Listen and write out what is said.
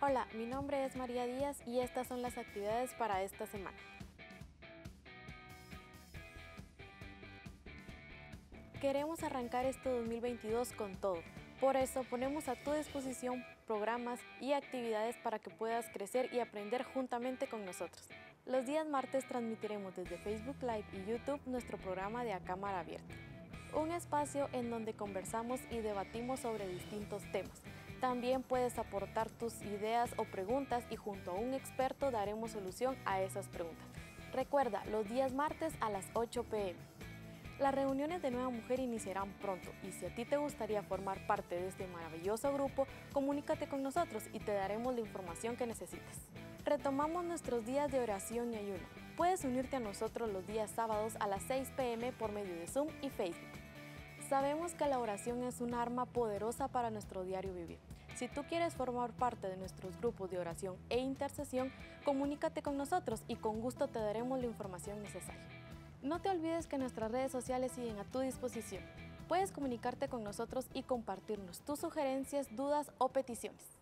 Hola, mi nombre es María Díaz y estas son las actividades para esta semana. Queremos arrancar este 2022 con todo. Por eso ponemos a tu disposición programas y actividades para que puedas crecer y aprender juntamente con nosotros. Los días martes transmitiremos desde Facebook Live y YouTube nuestro programa de A Cámara Abierta. Un espacio en donde conversamos y debatimos sobre distintos temas. También puedes aportar tus ideas o preguntas y junto a un experto daremos solución a esas preguntas. Recuerda, los días martes a las 8 pm. Las reuniones de Nueva Mujer iniciarán pronto y si a ti te gustaría formar parte de este maravilloso grupo, comunícate con nosotros y te daremos la información que necesites. Retomamos nuestros días de oración y ayuno. Puedes unirte a nosotros los días sábados a las 6 pm por medio de Zoom y Facebook. Sabemos que la oración es un arma poderosa para nuestro diario vivir. Si tú quieres formar parte de nuestros grupos de oración e intercesión, comunícate con nosotros y con gusto te daremos la información necesaria. No te olvides que nuestras redes sociales siguen a tu disposición. Puedes comunicarte con nosotros y compartirnos tus sugerencias, dudas o peticiones.